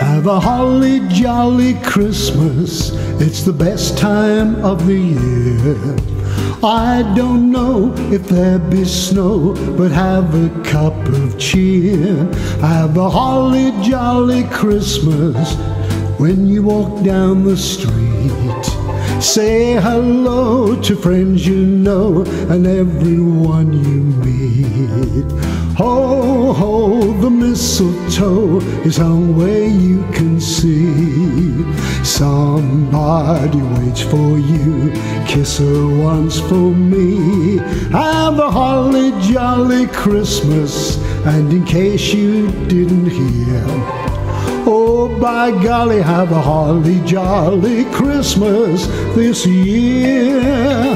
Have a holly jolly Christmas. It's the best time of the year. I don't know if there be snow, but have a cup of cheer. Have a holly jolly Christmas when you walk down the street. Say hello to friends you know and everyone you meet. Ho, ho, the mistletoe is hung where you can see. Somebody waits for you, kiss her once for me. Have a holly jolly Christmas, and in case you didn't hear, Oh, by golly, have a holly jolly Christmas this year.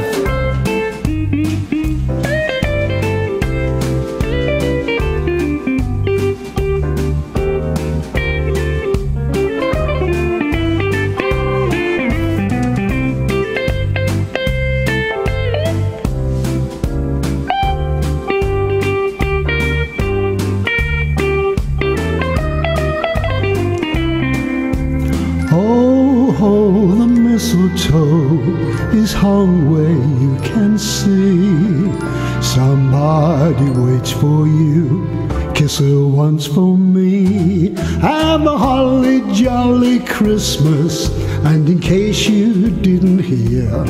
Oh, the mistletoe is hung where you can see. Somebody waits for you, kiss her once for me. Have a holly jolly Christmas, and in case you didn't hear,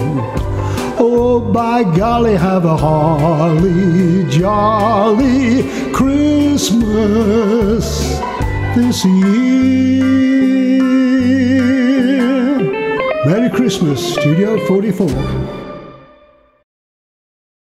oh, by golly, have a holly jolly Christmas this year. Christmas, Studio 44.